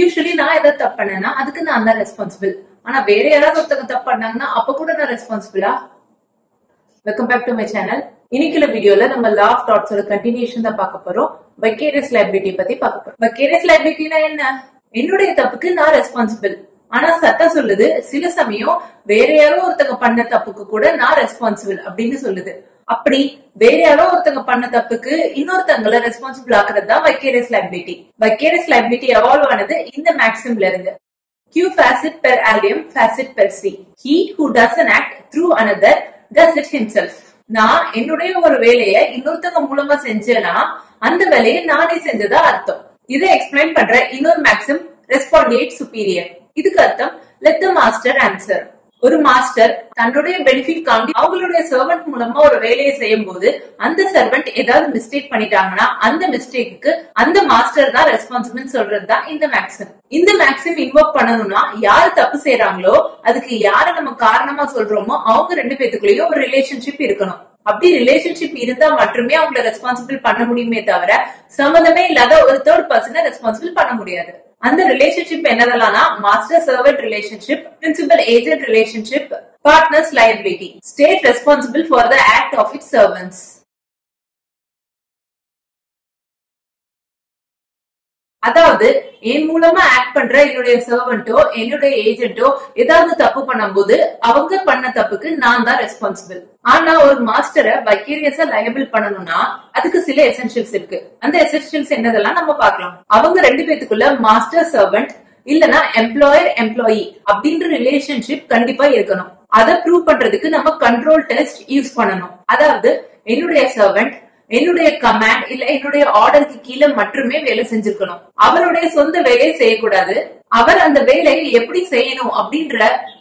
Usually நான் ஏதாவது தப்பு பண்ணேன்னா அதுக்கு நான் தான் ரெஸ்பான்சிபிள் ஆனா வேற யாராவது ஒருத்தவங்க தப்பு பண்ணாங்கன்னா அப்ப கூட நான் ரெஸ்பான்சிபிளா welcome back to my channel இன்னைக்குள்ள வீடியோல நம்ம லா ஆஃப் தாட்ஸோட கண்டினியூஷன் தான் பார்க்க போறோம். வைக்கேரியஸ் லைபிலிட்டி பத்தி பார்க்க போறோம். வைக்கேரியஸ் லைபிலிட்டினா என்ன? என்னுடைய தப்புக்கு நான் ரெஸ்பான்சிபிள் ஆனா சட்டம் சொல்லுது. சில சமயம் வேற யாரோ ஒருத்தங்க பண்ண தப்புக்கு கூட நான் ரெஸ்பான்சிபிள் அப்படின்னு சொல்லுது. அப்படி வேற யாரோ ஒருத்தங்க பண்ண தப்புக்கு இன்னொருத்தங்களை ரெஸ்பான்சிபிள் ஆக்குறது தான் vicarious liability vicarious liability evolve ஆனது இந்த மேக்ஸிம்ல இருந்து. Q facet per allium facet per C. He who does an act through another does it himself. நான் என்னுடைய ஒரு வேலையை இன்னொருத்தங்க மூலமா செஞ்சேன்னா அந்த வேலையை நானே செஞ்சதா அர்த்தம். இதை எக்ஸ்பிளைன் பண்ற இன்னொரு மேக்ஸிம் ரெஸ்பாண்டியேட் சுப்பீரியர் இதுக்கு அர்த்தம் லெட் த மாஸ்டர் ஆன்சர் ஒரு மாஸ்டர் தன்னுடைய பெனிஃபிட் காண்டி அவங்களுடைய சர்வெண்ட் மூலமா ஒரு வேலையை செய்யும் போது அந்த சர்வெண்ட் ஏதாவது மிஸ்டேக் பண்ணிட்டாங்கன்னா அந்த மிஸ்டேக்கு அந்த மாஸ்டர் தான் ரெஸ்பான்சிபிள் சொல்றது தான் இந்த மேக்ஸிம் இந்த மேக்ஸிம் இன்வோக் பண்ணணும்னா யார் தப்பு செய்யறாங்களோ அதுக்கு யார நம்ம காரணமா சொல்றோமோ அவங்க ரெண்டு பேத்துக்குள்ளேயும் ஒரு ரிலேஷன்ஷிப் இருக்கணும். அப்படி ரிலேஷன்ஷிப் இருந்தா மட்டுமே அவங்கள ரெஸ்பான்சிபிள் பண்ண முடியுமே தவிர சம்மந்தமே இல்லாத ஒரு தேர்ட் பர்சனை ரெஸ்பான்சிபிள் பண்ண முடியாது. அந்த relationship என்னதெல்லாம்னா master servant relationship principal agent relationship partners liability state responsible for the act of it servants அதாவது என் மூலமா ஆக்ட் பண்ற என்னுடைய சர்வெண்டோ என்னுடைய ஏஜென்ட்டோ ஏதாவது தப்பு பண்ணும்போது அவங்க பண்ண தப்புக்கு நான் தான் ரெஸ்பான்சிபிள் ஆனா ஒரு மாஸ்டரை வைக்கீரியஸா லயபிள் பண்ணணும்னா அதுக்கு சில எசென்ஷியல்ஸ் இருக்கு. அந்த எசென்ஷியல்ஸ் என்னதெல்லாம் நம்ம பார்க்கலாம். அவங்க ரெண்டு பேத்துக்குள்ள மாஸ்டர் சர்வெண்ட் இல்லனா எம்ப்ளாயர் எம்ப்ளாயி அப்படின்ற ரிலேஷன்ஷிப் கண்டிப்பா இருக்கணும். அதை ப்ரூவ் பண்றதுக்கு நம்ம கண்ட்ரோல் டெஸ்ட் யூஸ் பண்ணணும். அதாவது என்னுடைய சர்வெண்ட் என்னுடைய கமாண்ட் இல்ல என்னுடைய ஆர்டருக்கு கீழே மட்டுமே வேலை செஞ்சிருக்கணும். அவருடைய சொந்த வேலையை செய்யக்கூடாது. அவர் அந்த வேலையை எப்படி செய்யணும் அப்படின்ற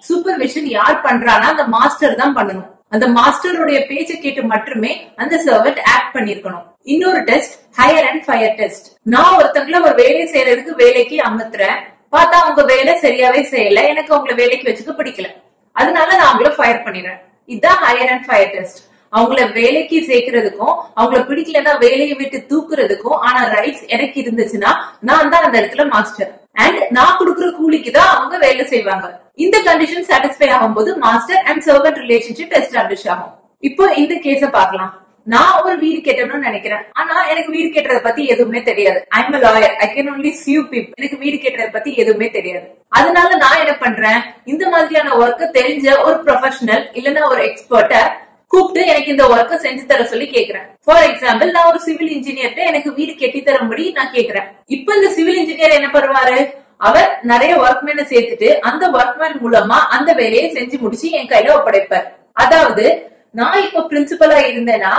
சூப்பர்விஷன் யார் பண்றானா அந்த மாஸ்டர் தான் பண்ணணும். அந்த மாஸ்டருடைய பேச்சை கேட்டு மட்டுமே அந்த சர்வெண்ட் ஆக்ட் பண்ணிருக்கணும். இன்னொரு test hire and fire test நான் ஒருத்தங்களை ஒரு வேலை செய்யறதுக்கு வேலைக்கு அமர்த்துறேன். பார்த்தா அவங்க வேலை சரியாவே செய்யல. எனக்கு அவங்கள வேலைக்கு வச்சுக்க பிடிக்கல. அதனால நான் அவங்கள ஃபயர் பண்ணிடுறேன். இதுதான் ஹையர் அண்ட் ஃபயர் டெஸ்ட் அவங்கள வேலைக்கு சேர்க்கறதுக்கும் அவங்கள பிடிக்கலன்னா வேலையை விட்டு தூக்குறதுக்கும் ஆனா ரைட்ஸ் எனக்கு இருந்துச்சுன்னா நான் தான் அந்த இடத்துல மாஸ்டர் அண்ட் நான் கொடுக்குற கூலிக்கு தான் அவங்க வேலை செய்வாங்க. இந்த கண்டிஷன் சாட்டிஸ்ஃபை ஆகும்போது master and servant relationship establish ஆகும். இப்போ இந்த கேஸ பார்க்கலாம். நான் ஒரு வீடு கேட்டணும்னு நினைக்கிறேன். ஆனா எனக்கு வீடு கேட்டதை பத்தி எதுவுமே தெரியாது. I'm lawyer I can only sue people எனக்கு வீடு கேட்டதை பத்தி எதுவுமே தெரியாது. அதனால நான் என்ன பண்றேன்? இந்த மாதிரியான ஒர்க்க தெரிஞ்ச ஒரு ப்ரொஃபஷனல் இல்லன்னா ஒரு எக்ஸ்பர்ட்ட கூப்பிட்டு எனக்கு இந்த ஒர்க்கை செஞ்சு தர சொல்லி கேக்குறேன். ஃபார் எக்ஸாம்பிள் நான் ஒரு சிவில் இன்ஜினியர்ட்ட எனக்கு வீடு கட்டி தரும்படி நான் கேக்குறேன். இப்ப இந்த சிவில் இன்ஜினியர் என்ன பண்ணுவாரு? அவர் நிறைய ஒர்க்மேனை சேர்த்துட்டு அந்த ஒர்க்மேன் மூலமா அந்த வேலையை செஞ்சு முடிச்சு என் கையில ஒப்படைப்பார். அதாவது நான் இப்ப பிரின்சிபலா இருந்தேன்னா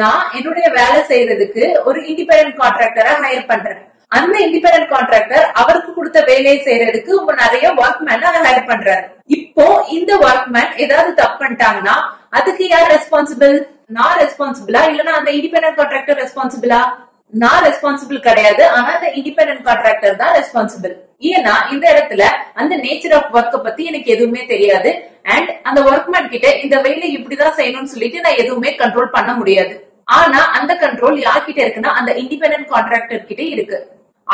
நான் என்னுடைய வேலை செய்யறதுக்கு ஒரு இண்டிபெண்டன்ட் கான்ட்ராக்டரா ஹையர் பண்றேன். அந்த இண்டிபெண்டன்ட் கான்ட்ராக்டர் அவருக்கு கொடுத்த வேலையை செய்யறதுக்கு நிறைய ஒர்க்மேன் ஹையர் பண்றாரு. இப்போ இந்த ஒர்க்மேன் ஏதாவது தப்பு பண்ணிட்டாங்கன்னா அதுக்கு யார் ரெஸ்பான்சிபிள் நான் ரெஸ்பான்சிபிளா இல்லனா அந்த இண்டிபெண்டன்ட் கான்ட்ராக்டர் ரெஸ்பான்சிபிளா நான் ரெஸ்பான்சிபிள் கிடையாது. ஆனா அந்த இண்டிபெண்டன்ட் கான்ட்ராக்டர் தான் ரெஸ்பான்சிபிள் ஏன்னா இந்த இடத்துல அந்த நேச்சர் ஆஃப் ஒர்க்க பத்தி எனக்கு எதுவுமே தெரியாது. அண்ட் அந்த ஒர்க்மேன் கிட்ட இந்த வேலை இப்படிதான் செய்யணும்னு சொல்லிட்டு நான் எதுவுமே கண்ட்ரோல் பண்ண முடியாது. ஆனா அந்த கண்ட்ரோல் யார்கிட்ட இருக்குன்னா அந்த இண்டிபெண்டன்ட் கான்ட்ராக்டர் கிட்ட இருக்கு.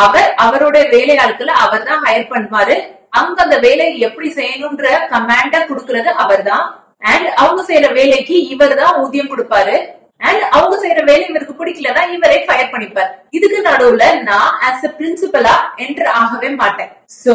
அவர் அவருடைய வேலை ஆட்களை அவர் தான் ஹையர் பண்ணுவாரு. அங்க அந்த வேலையை எப்படி செய்யணும்ன்ற கமாண்ட குடுக்கறது அவர் தான் அண்ட் அவங்க செய்யற வேலைக்கு இவர் தான் ஊதியம் கொடுப்பாரு. அண்ட் அவங்க செய்யற வேலை இவருக்கு பிடிக்கலன்னா இவரே ஃபயர் பண்ணிப்பார். இதுக்கு நடுவுல நான் ஆஸ் அ பிரின்சிபலா என்டர் ஆகவே மாட்டேன். சோ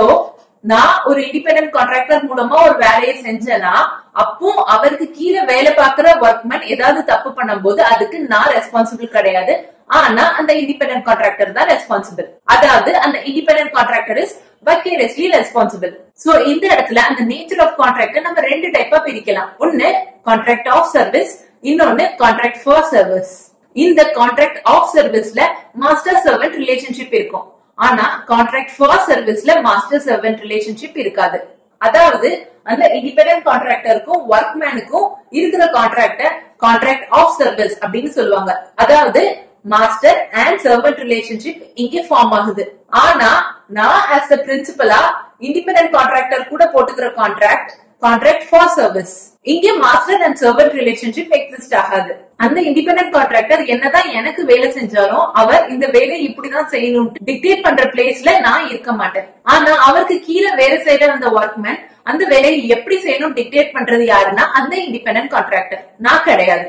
நான் ஒரு இண்டிபெண்டன்ட் கான்ட்ராக்டர் மூலமா ஒரு வேலையை செஞ்சேன்னா அப்போ அவருக்கு கீழே வேலை பார்க்கிற ஒர்க்மேன் ஏதாவது தப்பு பண்ணும்போது அதுக்கு நான் ரெஸ்பான்சிபிள் கிடையாது. ஆனா அந்த இண்டிபெண்டன்ட் கான்ட்ராக்டர் தான் ரெஸ்பான்சிபிள் அதாவது அந்த independent contractor is vicariously responsible so இந்த இடத்துல அந்த நேச்சர் ஆஃப் கான்ட்ராக்ட் நம்ம ரெண்டு டைப்பா பிரிக்கலாம். ஒன்னு கான்ட்ராக்ட் ஆஃப் சர்வீஸ் இன்னொன்னு கான்ட்ராக்ட் ஃபார் சர்வீஸ் இந்த கான்ட்ராக்ட் ஆஃப் சர்வீஸ்ல மாஸ்டர் சர்வெண்ட் ரிலேஷன்ஷிப் இருக்கும். ஆனா கான்ட்ராக்ட் ஃபார் சர்வீஸ்ல மாஸ்டர் சர்வெண்ட் ரிலேஷன்ஷிப் இருக்காது. அதாவது அந்த இண்டிபெண்டன்ட் கான்ட்ராக்டருக்கும் ஒர்க்மேனுக்கும் இருக்கிற கான்ட்ராக்ட கான்ட்ராக்ட் ஆஃப் சர்வீஸ் அப்படின்னு சொல்லுவாங்க. அதாவது மாஸ்டர் அண்ட் சர்வெண்ட் ரிலேஷன்ஷிப் இங்கே ஃபார்ம் ஆகுது. ஆனா நான் ஆஸ் அ பிரின்சிபலா இண்டிபெண்டன்ட் கான்ட்ராக்டர் கூட போட்டுக்கிற கான்ட்ராக்ட் கான்ட்ராக்ட் ஃபார் சர்வீஸ் இங்கே master and servant relationship exist ஆகாது. அந்த இண்டிபெண்டன்ட் கான்ட்ராக்டர் என்னதான் எனக்கு வேலை செஞ்சாலும் அவர் இந்த வேலையை இப்படிதான் செய்யணும். டிக்டேட் பண்ற பிளேஸ்ல நான் இருக்க மாட்டேன். ஆனா அவருக்கு கீழே வேலை செய்யற அந்த ஒர்க்மேன் அந்த வேலையை எப்படி செய்யணும் டிக்டேட் பண்றது யாருன்னா அந்த இண்டிபெண்டன்ட் கான்ட்ராக்டர் நான் கிடையாது.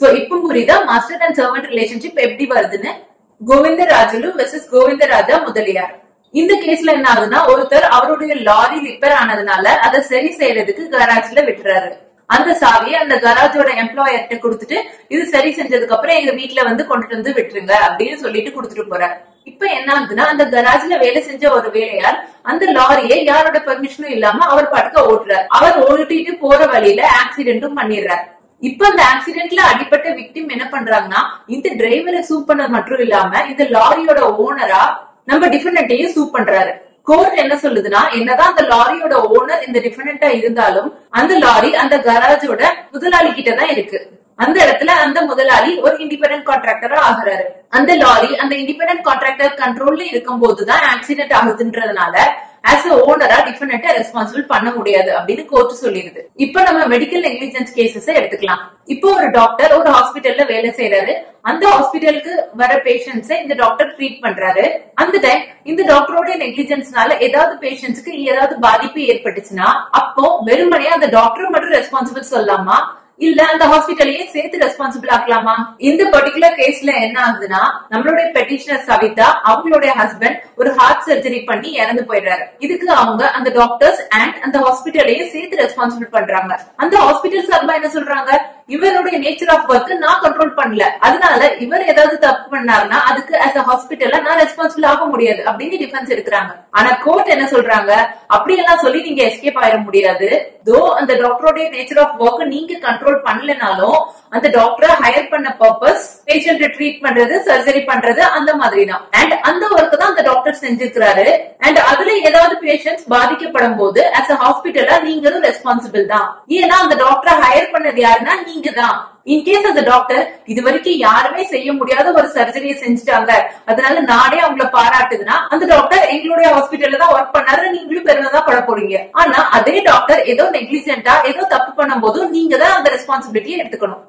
சோ இப்ப புரியுதா? மாஸ்டர் அண்ட் சர்வன்ட் ரிலேஷன்ஷிப் எப்படி வருதுன்னு? கோவிந்தராஜுலு வெர்சஸ் கோவிந்தராஜா முதலியார். இந்த கேஸ்ல என்ன ஆகுதுன்னா ஒருத்தர் அவருடைய லாரி ரிப்பேர் ஆனதுனால அதை சரி செய்யறதுக்கு கராஜ்ல விட்டுறாரு. அந்த சாவியை அந்த கராஜோட எம்ப்ளாயர்கிட்ட கொடுத்துட்டு இது சரி செஞ்சதுக்கு அப்புறம் எங்க வீட்டுல வந்து கொண்டுட்டு வந்து விட்டுருங்க அப்படின்னு சொல்லிட்டு கொடுத்துட்டு போறாரு. இப்ப என்ன ஆகுதுன்னா அந்த கராஜ்ல வேலை செஞ்ச ஒரு வேலையார் அந்த லாரியை யாரோட பெர்மிஷனும் இல்லாம அவர் படுக்க ஓட்டுறாரு. அவர் ஓட்டிட்டு போற வழியில ஆக்சிடென்ட்டும் பண்ணிடுறாரு. இப்ப அந்த ஆக்சிடென்ட்ல அடிப்பட்ட விக்டிம் என்ன பண்றாங்கன்னா இந்த டிரைவரை சூப் பண்ணது மட்டும் இல்லாம இந்த லாரியோட ஓனரா நம்ம டிஃபினட்டையும் சூப் பண்றாரு. கோர்ட் என்ன சொல்லுதுன்னா என்னதான் அந்த லாரியோட ஓனர் இந்த டிஃபினட்டா இருந்தாலும் அந்த லாரி அந்த கராஜோட முதலாளி கிட்ட தான் இருக்கு. அந்த இடத்துல அந்த முதலாளி ஒரு இண்டிபெண்டன்ட் கான்ட்ராக்டரா ஆகுறாரு. அந்த லாரி அந்த இண்டிபெண்டன்ட் கான்ட்ராக்டர் கண்ட்ரோல்ல இருக்கும் போதுதான் ஆக்சிடென்ட் ஆகுதுன்றதுனால ஆஸ் அ ஓனரா டிஃபினட்டா ரெஸ்பான்சிபிள் பண்ண முடியாது அப்படின்னு கோர்ட் சொல்லிருது இப்ப நம்ம மெடிக்கல் நெக்லிஜென்ஸ் கேசஸ் எடுத்துக்கலாம். இப்போ ஒரு டாக்டர் ஒரு ஹாஸ்பிட்டல்ல வேலை செய்யறாரு அந்த ஹாஸ்பிட்டலுக்கு வர பேஷண்ட்ஸை இந்த டாக்டர் ட்ரீட் பண்றாரு. அந்த டைம் இந்த டாக்டரோட நெக்லிஜென்ஸ்னால ஏதாவது பேஷண்ட்ஸ்க்கு ஏதாவது பாதிப்பு ஏற்பட்டுச்சுன்னா அப்போ வெறுமனே அந்த டாக்டர் மட்டும் ரெஸ்பான்சிபிள் சொல்லலாமா இல்ல அந்த ஹாஸ்பிட்டலையே சேர்த்து ரெஸ்பான்சிபிள் ஆக்கலாமா? இந்த பர்டிகுலர் கேஸ்ல என்ன ஆகுதுன்னா நம்மளுடைய பெட்டிஷனர் சவிதா அவங்களுடைய ஹஸ்பண்ட் ஒரு ஹார்ட் சர்ஜரி பண்ணி இறந்து போயிடுறாரு. இதுக்கு அவங்க அந்த டாக்டர்ஸ் அண்ட் அந்த ஹாஸ்பிட்டலையே சேர்த்து ரெஸ்பான்சிபிள் பண்றாங்க. அந்த ஹாஸ்பிட்டல் சார்பா என்ன சொல்றாங்க? இவருடைய நேச்சர் ஆஃப் ஒர்க் நான் கண்ட்ரோல் பண்ணல. அதனால இவர் ஏதாவது தப்பு பண்ணாருன்னா அதுக்கு அஸ் அ ஹாஸ்பிட்டல்ல நான் ரெஸ்பான்சிபிள் ஆக முடியாது அப்படின்னு டிஃபென்ஸ் எடுக்கிறாங்க. ஆனா கோர்ட் என்ன சொல்றாங்க? அப்படியெல்லாம் சொல்லி நீங்க எஸ்கேப் ஆயிட முடியாது. தோ அந்த டாக்டரோட நேச்சர் ஆஃப் ஒர்க் நீங்க கண்ட்ரோல் பண்ணலனாலும் அந்த டாக்டரை ஹையர் பண்ண பர்பஸ் பேஷண்ட் ட்ரீட் பண்றது சர்ஜரி பண்றது அந்த மாதிரி தான் அண்ட் அந்த ஒர்க் தான் அந்த டாக்டர் செஞ்சிருக்கிறாரு. அண்ட் அதுல ஏதாவது பேஷண்ட்ஸ் பாதிக்கப்படும் போது ஆஸ் அ ஹாஸ்பிட்டலா நீங்களும் ரெஸ்பான்சிபிள் தான். ஏன்னா அந்த டாக்டரை ஹையர் பண்ணது யாருன்னா நீங்க தான் இன்கேஸ் அந்த டாக்டர் இது வரைக்கும் யாருமே செய்ய முடியாத ஒரு சர்ஜரியை செஞ்சுட்டாங்க. அதனால நானே அவங்கள பாராட்டுதுன்னா அந்த டாக்டர் எங்களுடைய ஹாஸ்பிட்டல்ல தான் ஒர்க் பண்ணாரு. நீங்களும் பெருமைதான் பட போறீங்க. ஆனா அதே டாக்டர் ஏதோ நெக்லிஜென்டா ஏதோ தப்பு பண்ணும் போதும் நீங்க தான் அந்த ரெஸ்பான்சிபிலிட்டியை எடுத்துக்கணும்.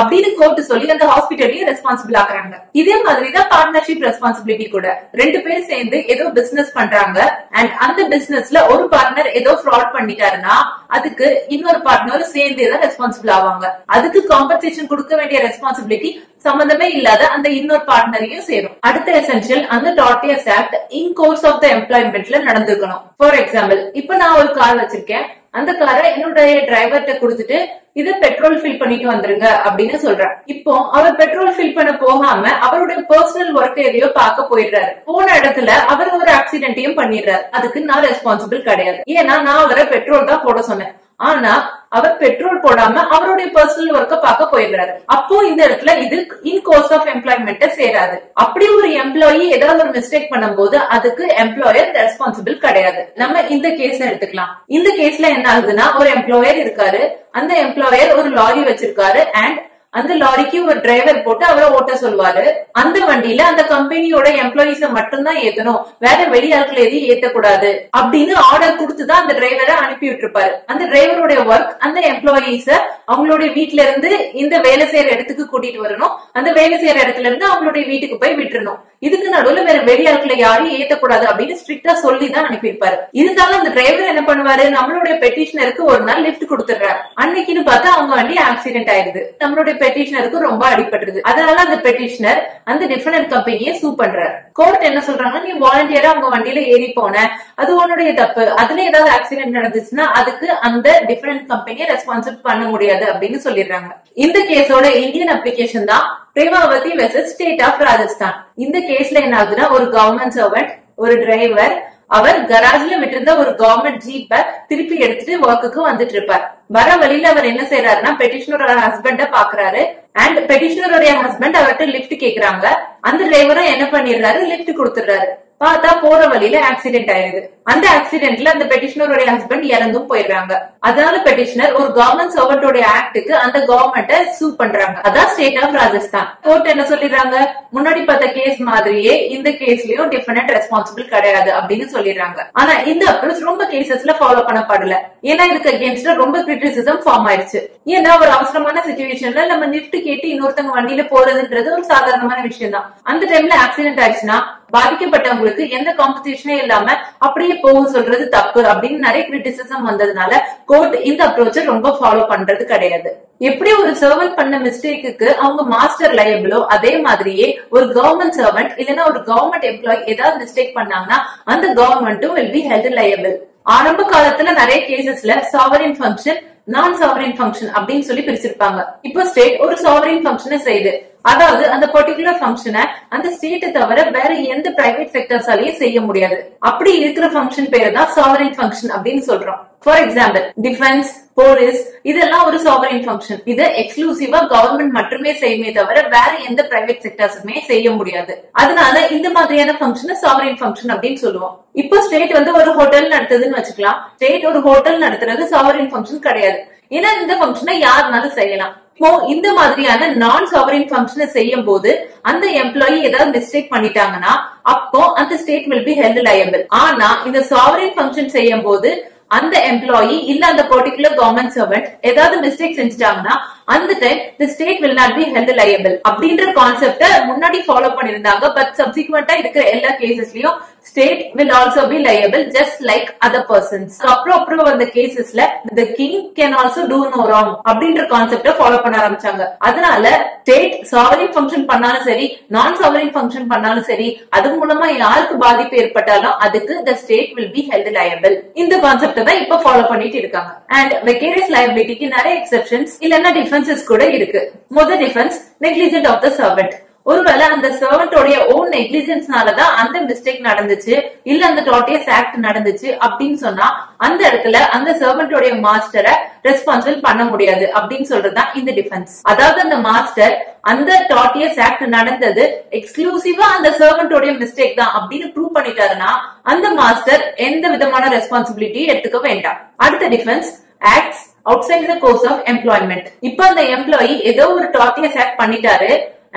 அப்படின்னு கோர்ட் சொல்லி அந்த ஹாஸ்பிட்டலையும் ரெஸ்பான்சிபிள் ஆக்குறாங்க. இதே மாதிரி தான் பார்ட்னர்ஷிப் ரெஸ்பான்சிபிலிட்டி கூட. ரெண்டு பேர் சேர்ந்து ஏதோ பிசினஸ் பண்றாங்க. அண்ட் அந்த பிசினஸ்ல ஒரு பார்ட்னர் ஏதோ ஃப்ராட் பண்ணிட்டாருன்னா அதுக்கு இன்னொரு பார்ட்னரும் சேர்ந்தே தான் ரெஸ்பான்சிபிள் ஆவாங்க. அதுக்கு காம்பன்சேஷன் கொடுக்க வேண்டிய ரெஸ்பான்சிபிலிட்டி சம்பந்தமே இல்லாத அந்த இன்னொரு பார்ட்னரையும் சேரும். அடுத்த எசென்சியல் அந்த tortious act in course of the எம்ப்ளாய்மெண்ட்ல நடந்திருக்கணும் ஃபார் எக்ஸாம்பிள் இப்ப நான் ஒரு கார் வச்சிருக்கேன். அந்த காரை என்னுடைய டிரைவர்கிட்ட கொடுத்துட்டு இது பெட்ரோல் ஃபில் பண்ணிட்டு வந்துருங்க அப்படின்னு சொல்றேன் இப்போ அவர் பெட்ரோல் ஃபில் பண்ண போகாம அவருடைய பர்சனல் ஒர்க் எதையோ பார்க்க போயிடுறாரு. போன இடத்துல அவர் ஒரு ஆக்சிடென்ட்டையும் பண்ணிடுறாரு. அதுக்கு நான் ரெஸ்பான்சிபிள் கிடையாது. ஏன்னா நான் அவரை பெட்ரோல் தான் போட சொன்னேன். ஆனா அவர் பெட்ரோல் போடாம அவருடைய பர்சனல் ஒர்க்க பார்க்க போயிடுறாரு அப்போ இந்த இடத்துல இது இன் கோர்ஸ் ஆஃப் எம்ப்ளாய்மெண்ட் சேராது. அப்படி ஒரு எம்ப்ளாயி ஏதாவது ஒரு மிஸ்டேக் பண்ணும்போது அதுக்கு எம்ப்ளாயர் ரெஸ்பான்சிபிள் கிடையாது. நம்ம இந்த கேஸ் எடுத்துக்கலாம். இந்த கேஸ்ல என்ன ஆகுதுன்னா ஒரு எம்ப்ளாயர் இருக்காரு. அந்த எம்ப்ளாயர் ஒரு லாரி வச்சிருக்காரு அண்ட் அந்த லாரிக்கு ஒரு டிரைவர் போட்டு அவரை ஓட்ட சொல்லுவாரு. அந்த வண்டியில அந்த கம்பெனியோட எம்ப்ளாயிஸ மட்டும்தான் ஏத்தணும். வேற வெளியாட்கள் எதையும் ஏத்தக்கூடாது. அப்படின்னு ஆர்டர் கொடுத்துதான் அந்த டிரைவரை அனுப்பி விட்டுருப்பாரு. அந்த டிரைவருடைய ஒர்க் அந்த எம்ப்ளாயிஸ அவங்களுடைய வீட்டுல இருந்து இந்த வேலை செய்யற இடத்துக்கு கூட்டிட்டு வரணும். அந்த வேலை செய்யற இடத்துல இருந்து அவங்களுடைய வீட்டுக்கு போய் விட்டுறணும். இதுக்கு நடுவுல வேற வெளியாட்களை யாரையும் ஏத்தக்கூடாது அப்படின்னு ஸ்ட்ரிக்டா சொல்லி தான் அனுப்பியிருப்பாரு. இருந்தாலும் அந்த டிரைவர் என்ன பண்ணுவாரு? நம்மளுடைய பெட்டிஷனருக்கு ஒரு நாள் லிஃப்ட் கொடுத்துடுறாரு. அன்னைக்குன்னு பார்த்தா அவங்க வண்டி ஆக்சிடென்ட் ஆயிருது நம்மளுடைய பெட்டிஷனருக்கு ரொம்ப அடிபட்டுருது. அதனால அந்த பெட்டிஷனர் அந்த டிஃபனர் கம்பெனியை சூ பண்றாரு. கோர்ட் என்ன சொல்றாங்க நீ வாலண்டியரா அவங்க வண்டியில ஏறி போன அது உன்னுடைய தப்பு. அதுல ஏதாவது ஆக்சிடென்ட் நடந்துச்சுன்னா அதுக்கு அந்த டிஃபரண்ட் கம்பெனியை ரெஸ்பான்சிபிள் பண்ண முடியாது அப்படின்னு சொல்லிடுறாங்க. இந்த கேஸோட இந்தியன் அப்ளிகேஷன் தான் Premavati versus state of Rajasthan இந்த கேஸ்ல என்ன ஆகுதுன்னா ஒரு கவர்மெண்ட் சர்வெண்ட் ஒரு டிரைவர் அவர் கராஜ்ல விட்டிருந்த ஒரு கவர்மெண்ட் ஜீப்ப திருப்பி எடுத்துட்டு ஒர்க்குக்கு வந்துட்டு இருப்பார் வர வழியில அவர் என்ன செய்யறாருன்னா பெட்டிஷனரோட ஹஸ்பண்ட பாக்குறாரு. அண்ட் பெட்டிஷனருடைய ஹஸ்பண்ட் அவர்கிட்ட லிஃப்ட் கேக்குறாங்க. அந்த டிரைவரும் என்ன பண்ணிடுறாரு? லிஃப்ட் கொடுத்துடுறாரு. பார்த்தா போற வழியில ஆக்சிடென்ட் ஆயிருது அந்த ஆக்சிடென்ட்ல அந்த பெட்டிஷனருடைய ஹஸ்பண்ட் இறந்தும் போயிடுறாங்க. அதனால பெட்டிஷனர் ஒரு கவர்மெண்ட் சர்வெண்டோட ஆக்டுக்கு அந்த கவர்மெண்ட்ட சூ பண்றாங்க. அதான் ஸ்டேட் ஆஃப் ராஜஸ்தான் கோர்ட் என்ன சொல்லிடுறாங்க? முன்னாடி பார்த்த கேஸ் மாதிரியே இந்த கேஸ்லயும் டிஃபரெண்ட் ரெஸ்பான்சிபிள் கிடையாது அப்படின்னு சொல்லிடுறாங்க. ஆனா இந்த அப்ரோச் ரொம்ப கேசஸ்ல ஃபாலோ பண்ணப்படல. ஏன்னா இதுக்கு அகேன்ஸ்ட் ரொம்ப கிரிட்டிசிசம் ஃபார்ம் ஆயிருச்சு. ஏன்னா ஒரு அவசரமான சுச்சுவேஷன்ல நம்ம நிப்ட் கேட்டு இன்னொருத்தவங்க வண்டியில போறதுன்றது ஒரு சாதாரணமான விஷயம் தான் அந்த டைம்ல ஆக்சிடென்ட் ஆயிடுச்சுன்னா பாதிக்கப்பட்டவங்களுக்கு எந்த காம்பன்சேஷனே இல்லாம அப்படியே போக சொல்றது தப்பு அப்படின்னு நிறைய கிரிட்டிசிசம் வந்ததுனால கோர்ட் இந்த அப்ரோச்ச ரொம்ப ஃபாலோ பண்றது கிடையாது. எப்படி ஒரு சர்வெண்ட் பண்ண மிஸ்டேக்கு அவங்க மாஸ்டர் லயபிளோ அதே மாதிரியே ஒரு கவர்மெண்ட் சர்வெண்ட் இல்லைன்னா ஒரு கவர்மெண்ட் எம்ப்ளாயி ஏதாவது மிஸ்டேக் பண்ணாங்கன்னா அந்த கவர்மெண்ட்டும் வில் பி ஹெல்த் லயபிள் ஆரம்ப காலத்துல நிறைய கேசஸ்ல sovereign function non sovereign function அப்படின்னு சொல்லி பிரிச்சிருப்பாங்க. இப்போ ஸ்டேட் ஒரு சாவரின் ஃபங்க்ஷனை செய்யுது. அதாவது அந்த பர்டிகுலர் ஃபங்க்ஷனை அந்த ஸ்டேட்டை தவிர வேற எந்த பிரைவேட் செக்டர்ஸாலையும் செய்ய முடியாது. அப்படி இருக்கிற ஃபங்க்ஷன் பேரு தான் சாவரின் ஃபங்க்ஷன் அப்படின்னு சொல்றோம். ஃபார் எக்ஸாம்பிள் டிஃபென்ஸ் போலீஸ் இதெல்லாம் ஒரு சாவரின் ஃபங்க்ஷன் இது எக்ஸ்க்ளூசிவா கவர்மெண்ட் மட்டுமே செய்யுமே தவிர வேற எந்த பிரைவேட் செக்டர்ஸுமே செய்ய முடியாது. அதனால இந்த மாதிரியான ஃபங்க்ஷன் சாவரின் ஃபங்க்ஷன் அப்படின்னு சொல்லுவோம். இப்போ ஸ்டேட் வந்து ஒரு ஹோட்டல் நடத்துதுன்னு வச்சுக்கலாம். ஸ்டேட் ஒரு ஹோட்டல் நடத்துறது சாவரின் ஃபங்க்ஷன் கிடையாது. ஏன்னா இந்த ஃபங்க்ஷனை யாருனாலும் செய்யலாம். இப்போ இந்த மாதிரியான நான் சாவரின் ஃபங்க்ஷனை செய்யும் போது அந்த எம்ப்ளாயி ஏதாவது மிஸ்டேக் பண்ணிட்டாங்கன்னா அப்போ அந்த state will be held liable ஆனா இந்த சாவரின் ஃபங்க்ஷன் செய்யும் போது அந்த எம்ப்ளாயி இல்ல அந்த பர்டிகுலர் கவர்மெண்ட் சர்வெண்ட் ஏதாவது மிஸ்டேக் செஞ்சுட்டாங்கன்னா அந்த time the state will not be held liable அப்படின்ற கான்செப்ட முன்னாடி ஃபாலோ பண்ணிருந்தாங்க பட் சப்சிக்வெண்டா இருக்கிற எல்லா கேசஸ்லயும் state will also be liable just like other persons அப்புறம் அப்புறம் வந்த கேசஸ்ல the king can also do no wrong அப்படின்ற கான்செப்ட ஃபாலோ பண்ண ஆரம்பிச்சாங்க. அதனால ஸ்டேட் சாவரின் ஃபங்க்ஷன் பண்ணாலும் சரி நான் சாவரின் ஃபங்க்ஷன் பண்ணாலும் சரி அது மூலமா யாருக்கு பாதிப்பு ஏற்பட்டாலும் அதுக்கு the state will be held liable இந்த கான்செப்ட தான் இப்ப ஃபாலோ பண்ணிட்டு இருக்காங்க. அண்ட் வெக்கேரியஸ் லயபிலிட்டிக்கு நிறைய எக்ஸெப்ஷன்ஸ் இல்லன்னா டிஃபென்சஸ் கூட இருக்கு. மொதல் defence negligent of the servant ஒருவேளை அந்த சர்வெண்டோடைய ஓன் நெக்லிஜென்ஸ்னாலதான் அந்த மிஸ்டேக் நடந்துச்சு இல்ல அந்த டோட்டியஸ் ஆக்ட் நடந்துச்சு அப்படின்னு சொன்னா அந்த இடத்துல அந்த சர்வெண்டோடைய மாஸ்டரை ரெஸ்பான்சிபிள் பண்ண முடியாது அப்படின்னு சொல்றதுதான் இந்த டிஃபென்ஸ் அதாவது அந்த மாஸ்டர் அந்த டாட்டியஸ் ஆக்ட் நடந்தது எக்ஸ்க்ளூசிவா அந்த சர்வெண்டோடைய மிஸ்டேக் தான் அப்படின்னு ப்ரூவ் பண்ணிட்டாருன்னா அந்த மாஸ்டர் எந்த விதமான ரெஸ்பான்சிபிலிட்டி எடுத்துக்க வேண்டாம். அடுத்த defence acts outside the course of employment இப்ப அந்த எம்ப்ளாயி ஏதோ ஒரு டாட்டியஸ் ஆக்ட் பண்ணிட்டாரு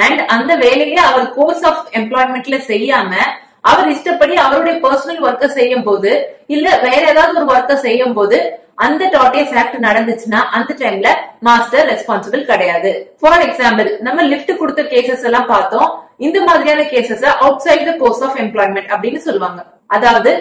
அண்ட் அந்த வேலையை அவர் கோர்ஸ் ஆஃப் எம்ப்ளாய்மெண்ட்ல செய்யாம அவர் இஷ்டப்படி அவருடைய பர்சனல் ஒர்க்கை செய்யும் போது இல்ல வேற ஏதாவது ஒரு ஒர்க்கை செய்யும் போது அந்த டாட்டேஸ் ஆக்ட் நடந்துச்சுன்னா அந்த டைம்ல மாஸ்டர் ரெஸ்பான்சிபிள் கிடையாது. ஃபார் எக்ஸாம்பிள் நம்ம லிப்ட் கொடுத்த கேசஸ் எல்லாம் பார்த்தோம். இந்த மாதிரியான cases outside the course of employment அப்படின்னு சொல்லுவாங்க. அதாவது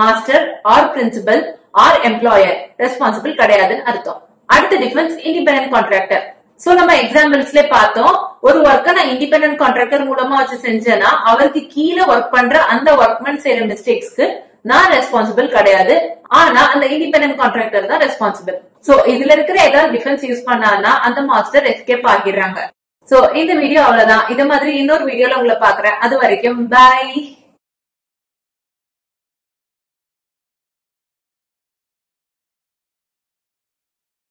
master or principal or employer responsible கிடையாதுன்னு அர்த்தம். அடுத்த டிஃபரன்ஸ் இண்டிபெண்டன்ட் கான்ட்ராக்டர் சோ நம்ம எக்ஸாம்பிள்ஸ்ல பார்த்தோம். ஒரு ஒர்க்கை நான் இண்டிபெண்டன்ட் கான்ட்ராக்டர் மூலமா வச்சு செஞ்சேன்னா அவருக்கு கீழே ஒர்க் பண்ற அந்த ஒர்க்மேன் செய்யற மிஸ்டேக்ஸ்க்கு நான் ரெஸ்பான்சிபிள் கிடையாது. ஆனா அந்த இண்டிபெண்டன்ட் கான்ட்ராக்டர் தான் ரெஸ்பான்சிபிள் சோ இதுல இருக்கிற ஏதாவது டிஃபென்ஸ் யூஸ் பண்ணான்னா அந்த மாஸ்டர் எஸ்கேப் ஆகிடுறாங்க. சோ இந்த வீடியோ அவ்வளவுதான். இது மாதிரி இன்னொரு வீடியோல உங்களை பாக்குறேன் அது வரைக்கும் பை